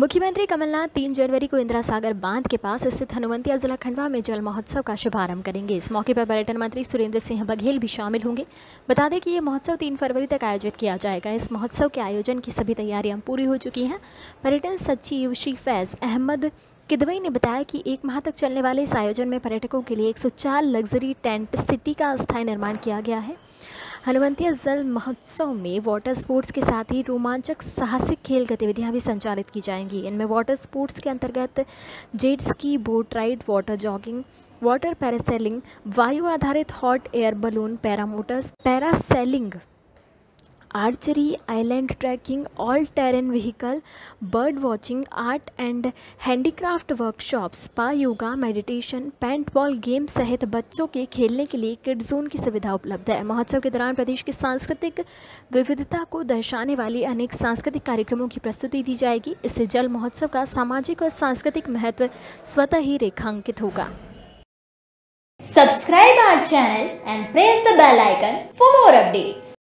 मुख्यमंत्री कमलनाथ तीन जनवरी को इंदिरा सागर बाँध के पास स्थित हनुवंतिया जिला खंडवा में जल महोत्सव का शुभारंभ करेंगे। इस मौके पर पर्यटन मंत्री सुरेंद्र सिंह बघेल भी शामिल होंगे। बता दें कि ये महोत्सव तीन फरवरी तक आयोजित किया जाएगा। इस महोत्सव के आयोजन की सभी तैयारियाँ पूरी हो चुकी हैं। पर्यटन सचिव श्री फैज़ अहमद किदवई ने बताया कि एक माह तक चलने वाले इस आयोजन में पर्यटकों के लिए 104 लग्जरी टेंट सिटी का अस्थायी निर्माण किया गया है। हनुवंतिया जल महोत्सव में वाटर स्पोर्ट्स के साथ ही रोमांचक साहसिक खेल गतिविधियाँ भी संचालित की जाएँगी। इनमें वाटर स्पोर्ट्स के अंतर्गत जेट्स की boat ride water jogging water parasailing वायु आधारित hot air balloon paramotors parasailing archery island trekking all terrain vehicle bird watching art and handicraft workshop spa yoga meditation paint ball game सहित बच्चों के खेलने के लिए किड जोन की सुविधा उपलब्ध है। महोत्सव के दौरान प्रदेश की सांस्कृतिक विविधता को दर्शाने वाली अनेक सांस्कृतिक कार्यक्रमों की प्रस्तुति दी जाएगी। इससे जल महोत्सव का सामाजिक और सांस्कृतिक महत्व स्वतः ही रेखांकित होगा। Subscribe our channel and press the bell icon for more updates.